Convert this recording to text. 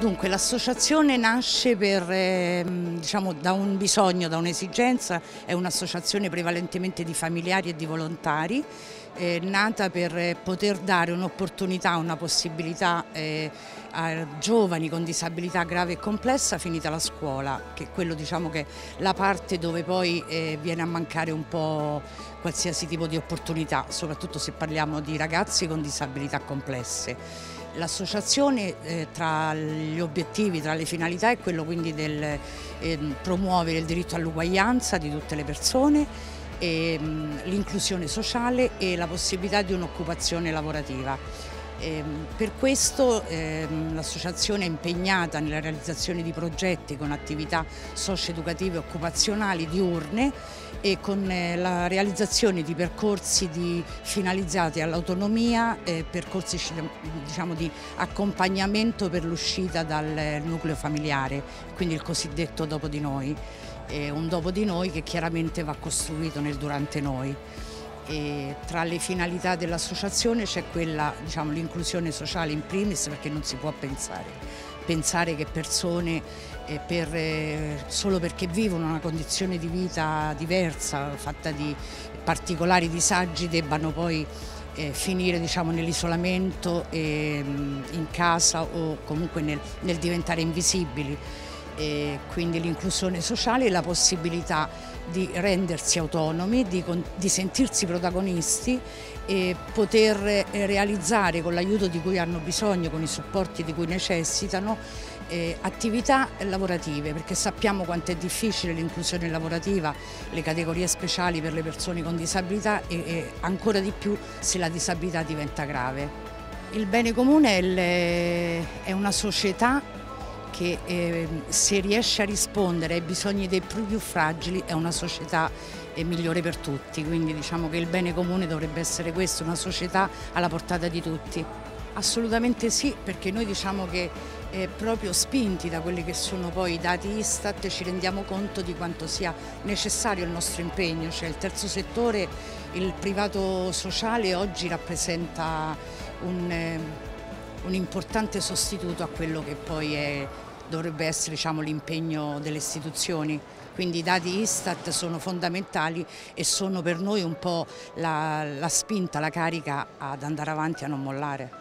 Dunque l'associazione nasce per, eh, diciamo, da un bisogno, da un'esigenza, è un'associazione prevalentemente di familiari e di volontari, eh, nata per poter dare un'opportunità, una possibilità eh, a giovani con disabilità grave e complessa finita la scuola, che è quello diciamo che la parte dove poi eh, viene a mancare un po' qualsiasi tipo di opportunità, soprattutto se parliamo di ragazzi con disabilità complesse. L'associazione eh, tra gli obiettivi, tra le finalità è quello quindi del eh, promuovere il diritto all'uguaglianza di tutte le persone, ehm, l'inclusione sociale e la possibilità di un'occupazione lavorativa. Ehm, per questo ehm, l'associazione è impegnata nella realizzazione di progetti con attività socio-educative e occupazionali diurne e con eh, la realizzazione di percorsi di, finalizzati all'autonomia, eh, percorsi diciamo, di accompagnamento per l'uscita dal nucleo familiare, quindi il cosiddetto dopo di noi, eh, un dopo di noi che chiaramente va costruito nel durante noi. E tra le finalità dell'associazione c'è quella, diciamo, l'inclusione sociale in primis perché non si può pensare, pensare che persone eh, per, eh, solo perché vivono una condizione di vita diversa, fatta di particolari disagi, debbano poi eh, finire diciamo, nell'isolamento mm, in casa o comunque nel, nel diventare invisibili e quindi l'inclusione sociale e la possibilità di rendersi autonomi, di, di sentirsi protagonisti e poter eh, realizzare con l'aiuto di cui hanno bisogno, con i supporti di cui necessitano, eh, attività lavorative, perché sappiamo quanto è difficile l'inclusione lavorativa, le categorie speciali per le persone con disabilità e, e ancora di più se la disabilità diventa grave. Il bene comune è, le, è una società che eh, se riesce a rispondere ai bisogni dei più fragili è una società eh, migliore per tutti, quindi diciamo che il bene comune dovrebbe essere questo, una società alla portata di tutti. Assolutamente sì, perché noi diciamo che eh, proprio spinti da quelli che sono poi i dati Istat ci rendiamo conto di quanto sia necessario il nostro impegno, cioè il terzo settore, il privato sociale oggi rappresenta un, eh, un importante sostituto a quello che poi è dovrebbe essere diciamo, l'impegno delle istituzioni. Quindi i dati Istat sono fondamentali e sono per noi un po' la, la spinta, la carica ad andare avanti e a non mollare.